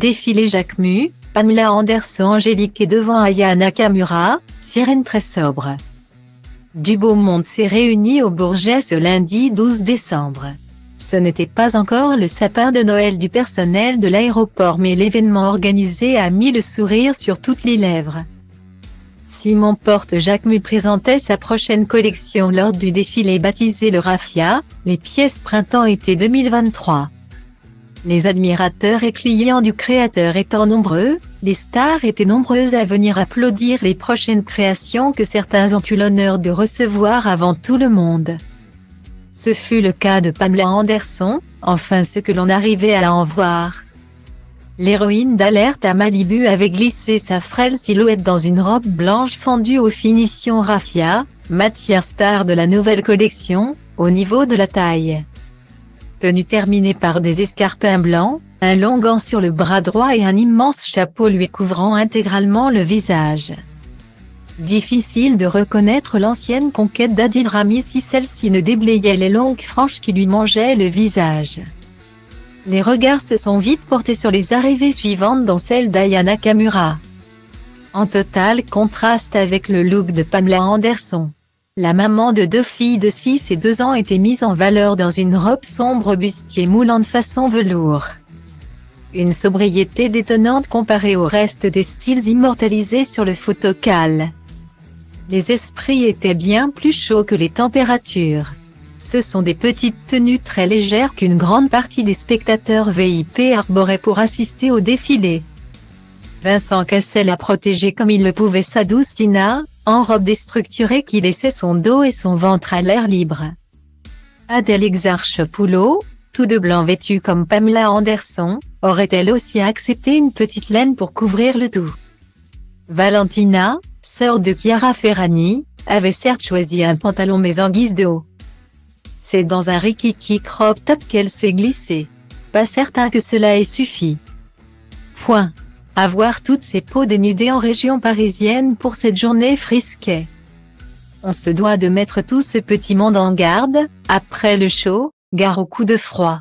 Défilé Jacquemus, Pamela Anderson Angélique et devant Aya Nakamura, sirène très sobre. Du beau monde s'est réuni au Bourget ce lundi 12 décembre. Ce n'était pas encore le sapin de Noël du personnel de l'aéroport mais l'événement organisé a mis le sourire sur toutes les lèvres. Simon Porte Jacquemus présentait sa prochaine collection lors du défilé baptisé le Raffia, les pièces printemps-été 2023. Les admirateurs et clients du créateur étant nombreux, les stars étaient nombreuses à venir applaudir les prochaines créations que certains ont eu l'honneur de recevoir avant tout le monde. Ce fut le cas de Pamela Anderson, enfin ce que l'on arrivait à en voir. L'héroïne d'Alerte à Malibu avait glissé sa frêle silhouette dans une robe blanche fendue aux finitions raffia, matière star de la nouvelle collection, au niveau de la taille tenue terminée par des escarpins blancs, un long gant sur le bras droit et un immense chapeau lui couvrant intégralement le visage. Difficile de reconnaître l'ancienne conquête d'Adil Rami si celle-ci ne déblayait les longues franges qui lui mangeaient le visage. Les regards se sont vite portés sur les arrivées suivantes dont celle d'Ayana Kamura. En total contraste avec le look de Pamela Anderson. La maman de deux filles de 6 et 2 ans était mise en valeur dans une robe sombre bustier moulante façon velours. Une sobriété détonnante comparée au reste des styles immortalisés sur le photocal. Les esprits étaient bien plus chauds que les températures. Ce sont des petites tenues très légères qu'une grande partie des spectateurs VIP arboraient pour assister au défilé. Vincent Cassel a protégé comme il le pouvait sa douce Tina, en robe déstructurée qui laissait son dos et son ventre à l'air libre. Adèle Exarchopoulos, tout de blanc vêtue comme Pamela Anderson, aurait-elle aussi accepté une petite laine pour couvrir le tout Valentina, sœur de Chiara Ferrani, avait certes choisi un pantalon mais en guise de haut. C'est dans un rikiki crop top qu'elle s'est glissée. Pas certain que cela ait suffi. Point. Avoir toutes ces peaux dénudées en région parisienne pour cette journée frisquet. On se doit de mettre tout ce petit monde en garde, après le show, gare au coup de froid.